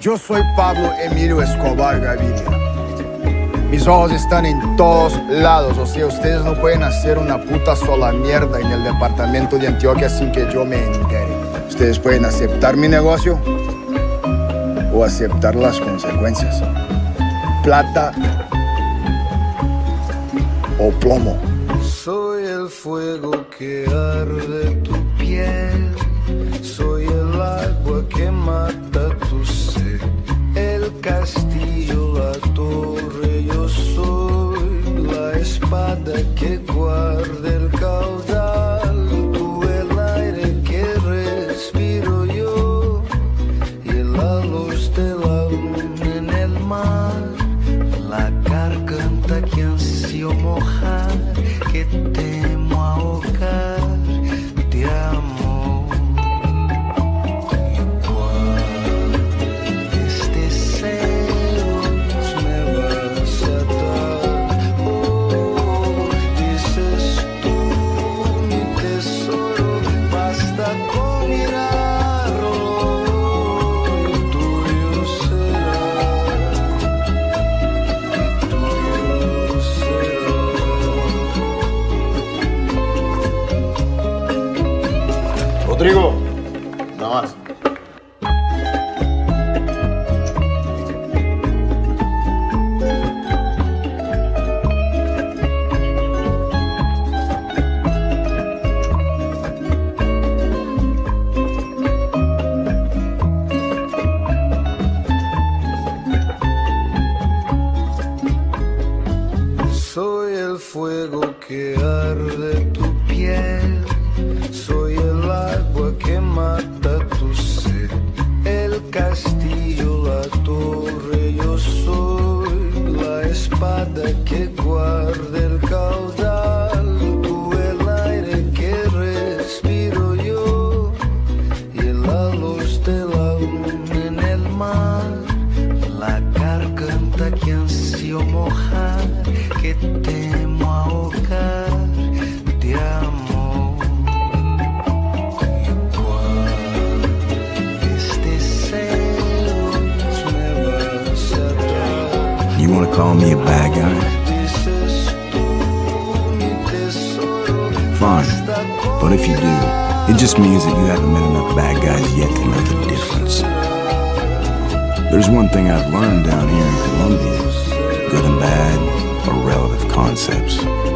Yo soy Pablo Emilio Escobar Gaviria. Mis ojos están en todos lados, o sea, ustedes no pueden hacer una puta sola mierda en el departamento de Antioquia sin que yo me entere. Ustedes pueden aceptar mi negocio o aceptar las consecuencias. Plata o plomo. Soy el fuego que arde tu piel, que Rodrigo, nada más. Soy el fuego que arde tu piel, soy que guarda el caudal, tú el aire que respiro yo y la luz de la luna en el mar, la garganta que ansio mojar, que temo ahogar wanna call me a bad guy? Fine. But if you do, it just means that you haven't met enough bad guys yet to make a difference. There's one thing I've learned down here in Colombia good and bad are relative concepts.